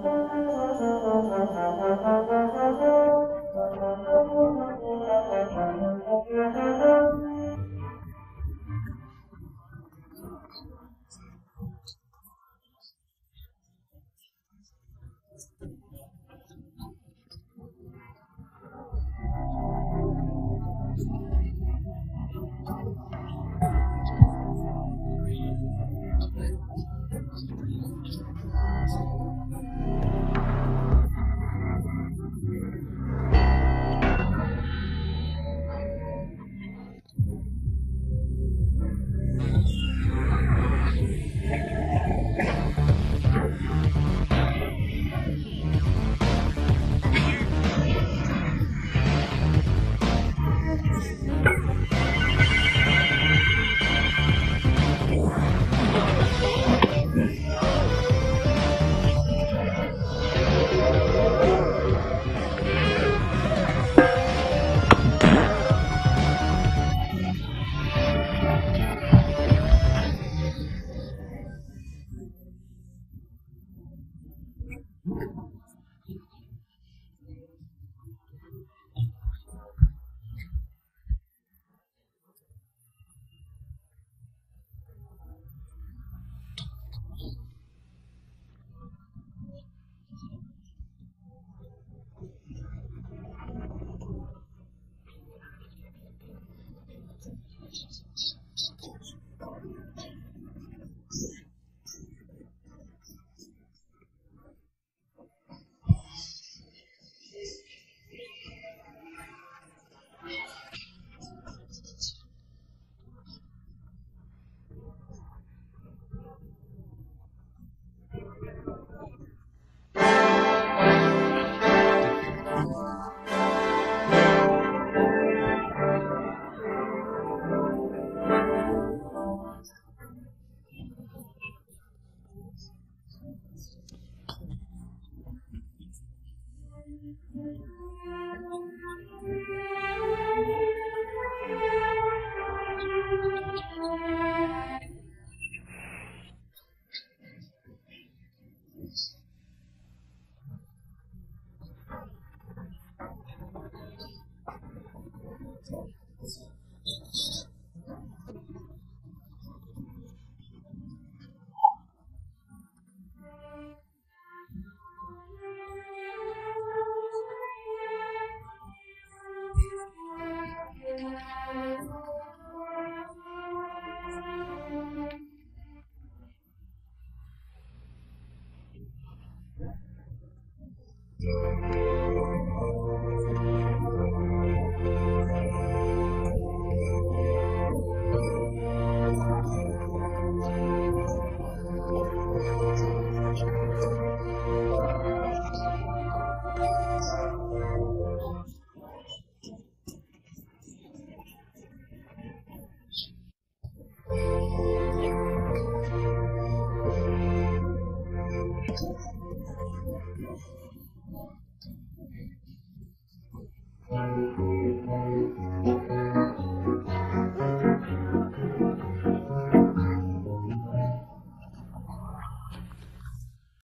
Thank you. Tchau.